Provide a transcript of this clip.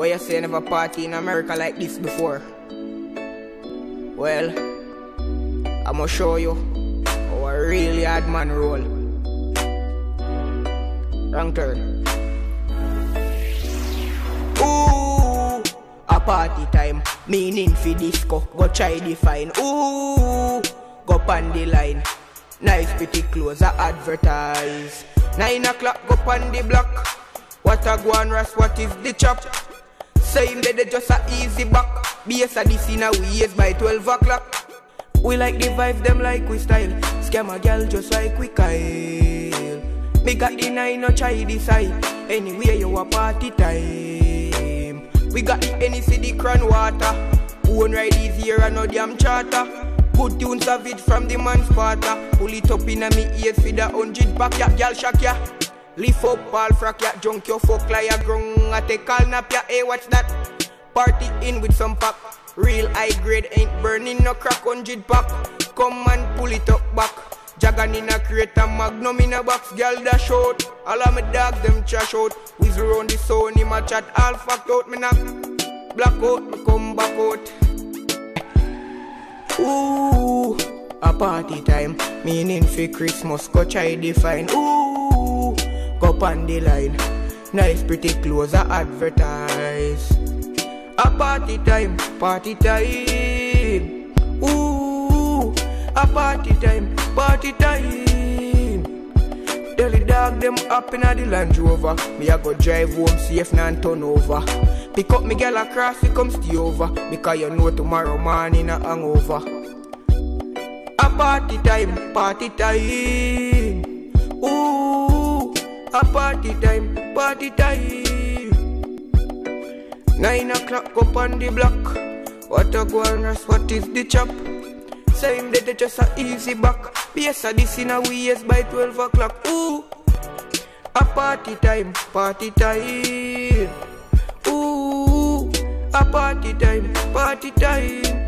Oh, you say never party in America like this before? Well, I'ma show you how a really hard man roll. Wrong turn. Ooh, a party time, meaning fi disco. Go try define. Ooh, go pan the line. Nice pretty clothes, I advertise. Nine o'clock, go pan the block. What a go on, Ras, what is the chop? Same day, they just a easy back. BS a this in a ways by 12 o'clock. We like the vibe, them like we style. Scam a girl just like we Kyle. Me got the nine, no try decide. Anyway, you a party time. We got the NEC, the crown water. Own ride is here and no damn charter. Good tunes of it from the man's quarter. Pull it up in a me ears for the hundred pack ya, girl shock ya. Lift up all frack ya, junk your fuck like a grung. I take all nap ya, hey watch that. Party in with some pop. Real high grade ain't burning no crack hundred pack. Come and pull it up back. Jagan in a crate magnum in a box, girl dash out. All of my dog them trash out. Whiz around the zone, him a chat all fucked out. Me knock black out, me come back out. Ooh, a party time, meaning for Christmas, go try define. Ooh, go on the line, nice pretty clothes I advertise. A party time, party time. Ooh, a party time, party time. Tell the dog them up in the Land Rover. Me a go drive home safe and turn over. Pick up me girl across, we come stay over. Because you know tomorrow morning a hangover. A party time, party time. Ooh, a party time, party time. Nine o'clock up on the block. What a go Ras, what is the chop? Same day they just a easy back. Yes, a this in a ways by 12 o'clock. Ooh, a party time, party time. Ooh, a party time, party time.